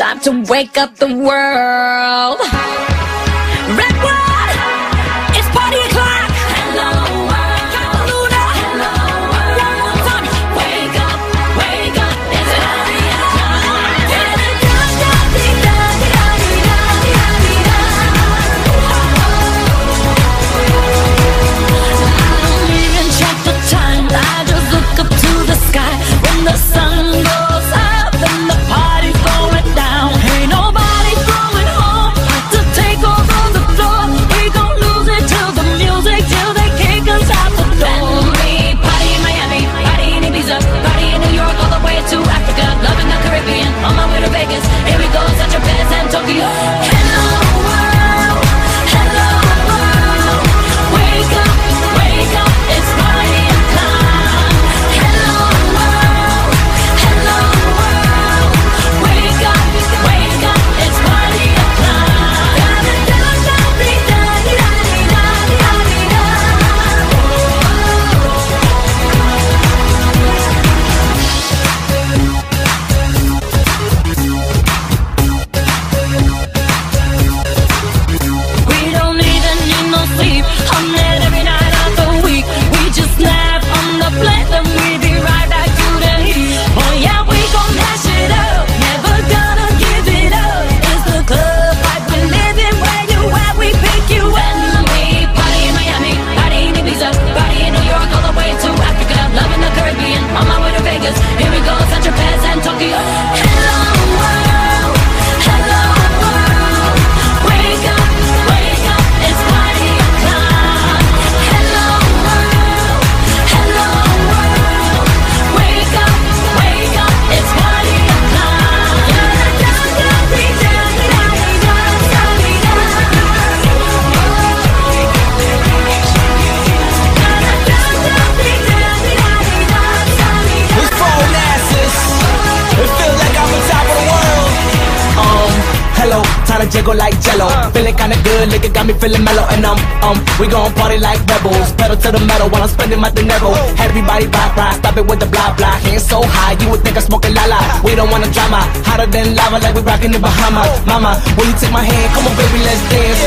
time to wake up the world. gotta jiggle like jello. Uh. Feeling kinda good, nigga got me feeling mellow. And um, um, we gon' party like rebels. Uh. Pedal to the metal while I'm spending my dinero. Everybody vibe ride, stop it with the blah blah. Hands so high, you would think I'm smoking lala. Uh. We don't want to drama, hotter than lava like we rockin' in Bahamas. Mama, will you take my hand? Come on, baby, let's dance.